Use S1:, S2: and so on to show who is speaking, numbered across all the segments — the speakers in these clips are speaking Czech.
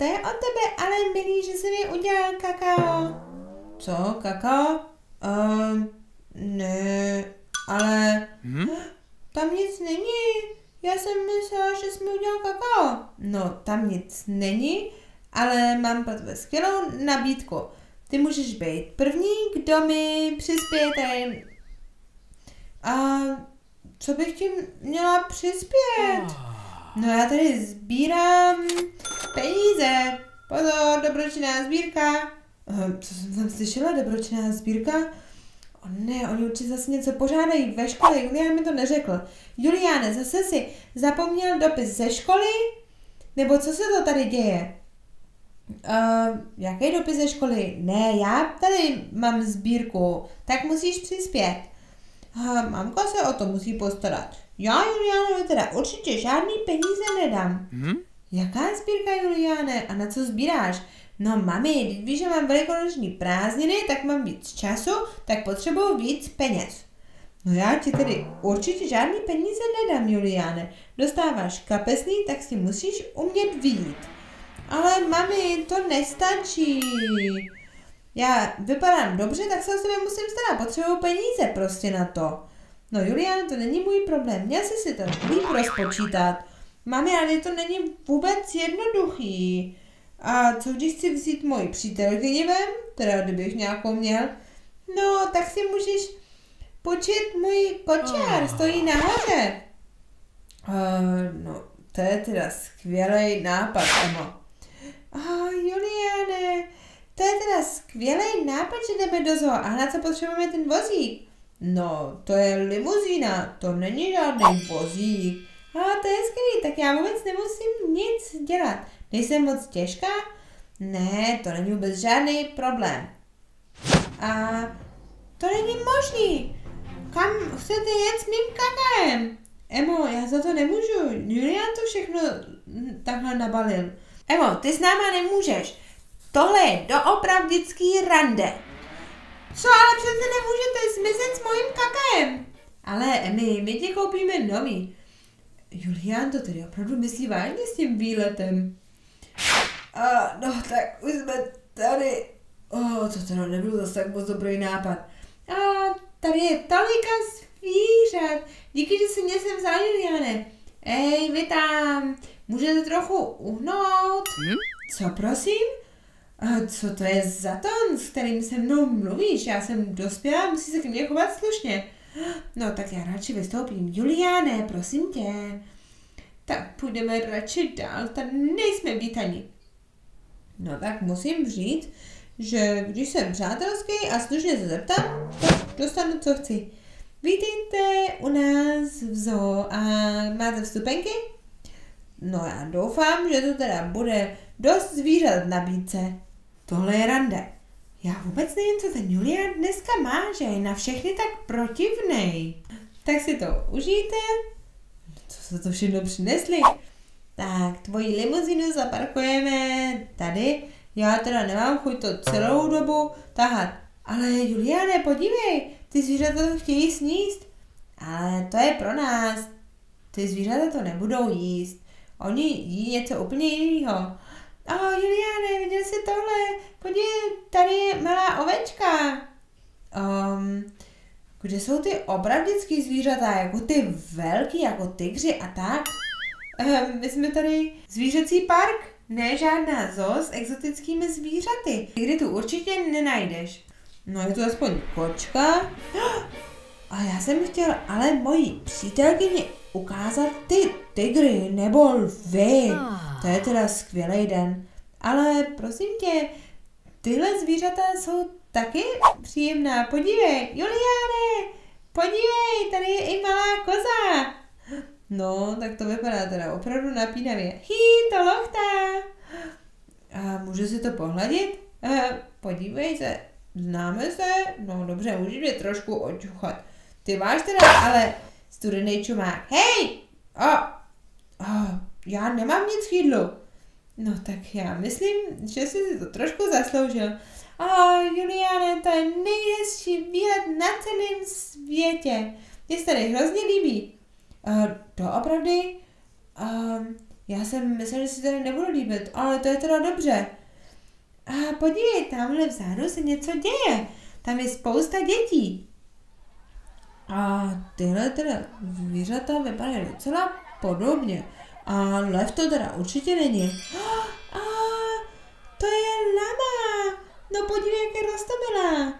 S1: to je od tebe ale milý, že jsi mi udělal kakao. Co, kakao? Uh, ne, ale
S2: Hm?
S1: tam nic není. Já jsem myslela, že jsi mi udělal kakao. No, tam nic není, ale mám pro tebe skvělou nabídku. Ty můžeš být první, kdo mi přispěje tady. A co bych ti měla přispět? No já tady sbírám peníze. Pozor, dobročinná sbírka. Eh, Co jsem tam slyšela, dobročinná sbírka? O ne, oni určitě zase něco pořádají ve škole, Julián mi to neřekl. Juliáne, zase si zapomněl dopis ze školy? Nebo co se to tady děje? Uh, jaký dopis ze školy? Ne, já tady mám sbírku, tak musíš přispět. Uh, mamka se o to musí postarat. Já Juliánovi teda určitě žádný peníze nedám.
S2: Hm?
S1: Jaká sbírka, Juliáne? A na co sbíráš? No mami, když víš, že mám velikonoční prázdniny, tak mám víc času, tak potřebuju víc peněz. No já ti tedy určitě žádný peníze nedám, Juliáne. Dostáváš kapesný, tak si musíš umět vyjít. Ale mami, to nestačí. Já vypadám dobře, tak se o sebe musím starat. Potřebuju peníze prostě na to. No Julián, to není můj problém. Měl jsi si to líp rozpočítat. Mami, ale to není vůbec jednoduchý. A co když chci vzít moji přítelkyni ven, teda kdybych nějakou měl, no tak si můžeš počít můj kočár, stojí nahoře. Uh, no, to je teda skvělý nápad, Emo. Oh, Juliane, to je teda skvělý nápad, že jdeme do zoo. A na co potřebujeme ten vozík? No, to je limuzína, to není žádný vozík. A to je skvělý, tak já vůbec nemusím nic dělat. Nejsem moc těžká? Ne, to není vůbec žádný problém. A to není možný. Kam chcete jet s mým kakaem? Emo, já za to nemůžu. Julian to všechno takhle nabalil. Emo, ty s náma nemůžeš. Tohle je doopravdický rande. Co, ale přece nemůžete zmizet s mojím kakaem. Ale Emi, my ti koupíme nový. Julián to tedy opravdu myslí vážně s tím výletem. A, no tak už jsme tady. Oh, to teda nebyl zase tak moc dobrý nápad. A tady je tolika zvířat. Díky, že si mě sem vzal, Juliane. Ej, vy tam, můžete trochu uhnout?
S2: Hm?
S1: Co prosím? A co to je za ton, s kterým se mnou mluvíš? Já jsem dospělá, musí se k mně chovat slušně. No tak já radši vystoupím. Juliáne, prosím tě. Tak půjdeme radši dál, tady nejsme vítaní. No tak musím říct, že když jsem přátelský a slušně se zeptám, tak dostanu, co chci. Vítejte u nás v zoo a máte vstupenky? No já doufám, že to teda bude dost zvířat v nabídce. Tohle je rande. Já vůbec nevím, co ten Julian dneska má, že je na všechny tak protivnej. Tak si to užijte. Co se to všechno přinesli? Tak, tvoji limuzinu zaparkujeme tady. Já teda nemám chuť to celou dobu tahat. Ale Juliane, podívej, ty zvířata to chtějí sníst. Ale to je pro nás. Ty zvířata to nebudou jíst. Oni jí něco úplně jiného. Oh, Juliane, viděl jsi tohle? Podívej, tady je malá ovečka. Um, kde jsou ty opravdický zvířata, jako ty velký, jako tygři a tak? Um, my jsme tady zvířecí park, ne žádná zoo s exotickými zvířaty. Kdy tu určitě nenajdeš. No je to aspoň kočka. A já jsem chtěl ale mojí přítelkyni ukázat ty tygry nebo lvy. To je teda skvělý den. Ale prosím tě, tyhle zvířata jsou taky příjemná. Podívej, Juliáne, podívej, tady je i malá koza. No, tak to vypadá teda opravdu napínavě. Hý, to lochta. A můžu si to pohladit? Eh, podívej se, známe se? No dobře, můžeš mě trošku očuchat. Ty máš teda ale studený čumák. Hej! O, o, já nemám nic k jídlu. No tak já myslím, že jsi si to trošku zasloužil. A Juliane, to je nejhezčí výlet na celém světě. Mně se tady hrozně líbí. Uh, to opravdu? Uh, Já jsem myslela, že si tady nebudu líbit, ale to je teda dobře. A podívej, tamhle vzadu se něco děje. Tam je spousta dětí. A tyhle teda zvířata vypadají docela podobně. A lev to teda určitě není. A to je lama. No podívej, jak je roztomilá.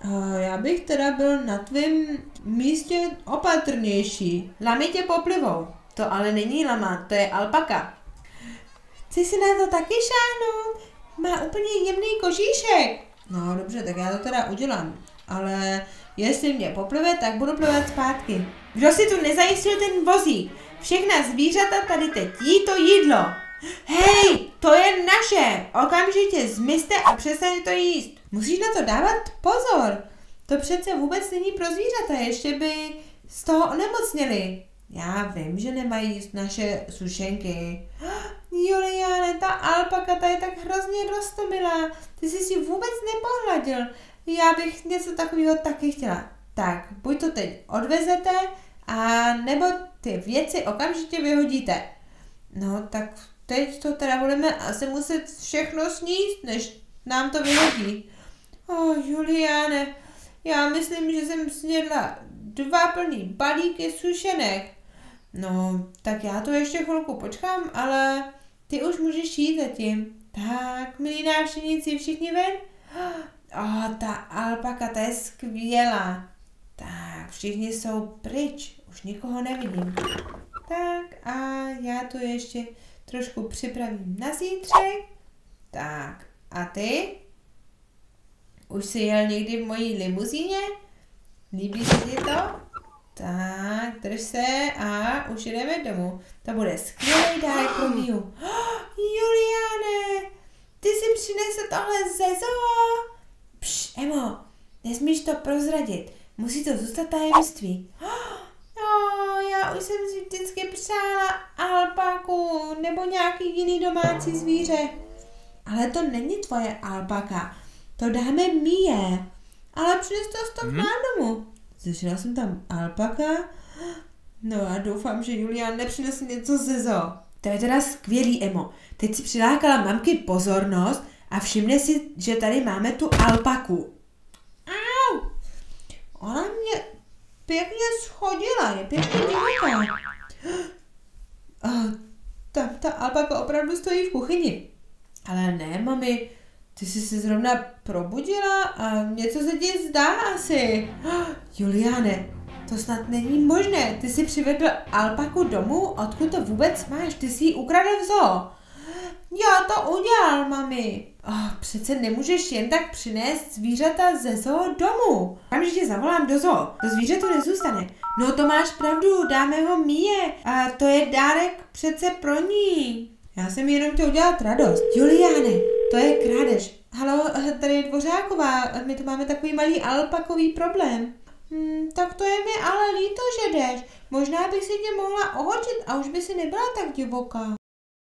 S1: A já bych teda byl na tvém místě opatrnější. Lamy tě poplivou. To ale není lama, to je alpaka. Chci si na to taky šáhnout. Má úplně jemný kožíšek. No dobře, tak já to teda udělám. Ale jestli mě poplive, tak budu plivat zpátky. Kdo si tu nezajistil ten vozík? Všechna zvířata tady teď jí to jídlo. Hej, to je naše! Okamžitě zmizte a přestaňte to jíst. Musíš na to dávat pozor. To přece vůbec není pro zvířata, ještě by z toho onemocněli. Já vím, že nemají naše sušenky. Juliane, ta alpaka, ta je tak hrozně roztomilá. Ty jsi si vůbec nepohladil. Já bych něco takového taky chtěla. Tak, buď to teď odvezete, a nebo ty věci okamžitě vyhodíte. No, tak teď to teda budeme asi muset všechno sníst, než nám to vyhodí. Oh, Juliane, já myslím, že jsem snědla dva plný balíky sušenek. No, tak já to ještě chvilku počkám, ale ty už můžeš jít zatím. Tak, milí návštěvníci, všichni ven? Oh, ta alpaka, ta je skvělá. Všichni jsou pryč, už nikoho nevidím. Tak a já to ještě trošku připravím na zítřek. Tak, a ty? Už jsi jel někdy v mojí limuzíně? Líbí se ti to? Tak, drž se a už jdeme domů. To bude skvělý dárek pro Miu. Oh, Juliane, ty si přinesl tohle ze zoo? Pš, Emo, nesmíš to prozradit. Musí to zůstat tajemství. Oh, já už jsem si vždycky přála alpaku nebo nějaký jiný domácí zvíře. Ale to není tvoje alpaka. To dáme Mie. Ale přines to z hmm? domů. Slyšela jsem tam alpaka. No a doufám, že Julian nepřinesl něco ze zoo. To je teda skvělý, Emo. Teď si přilákala mamky pozornost a všimne si, že tady máme tu alpaku. Ona mě pěkně schodila, je pěkně divoká. Tam ta alpaka opravdu stojí v kuchyni. Ale ne, mami, ty jsi se zrovna probudila a něco se ti zdá asi. Juliane, to snad není možné. Ty jsi přivedl alpaku domů, odkud to vůbec máš? Ty jsi ji ukradl v zoo. Já to udělal, mami. Oh, přece nemůžeš jen tak přinést zvířata ze zoo domů. tě zavolám do zoo. To zvíře tu nezůstane. No to máš pravdu, dáme ho Mie. A to je dárek přece pro ní. Já jsem jenom chtěl udělat radost. Juliane, to je krádež. Halo, tady je Dvořáková, my tu máme takový malý alpakový problém. Hmm, tak to je mi ale líto, že jdeš. Možná bych si tě mohla ohočit a už by si nebyla tak divoká.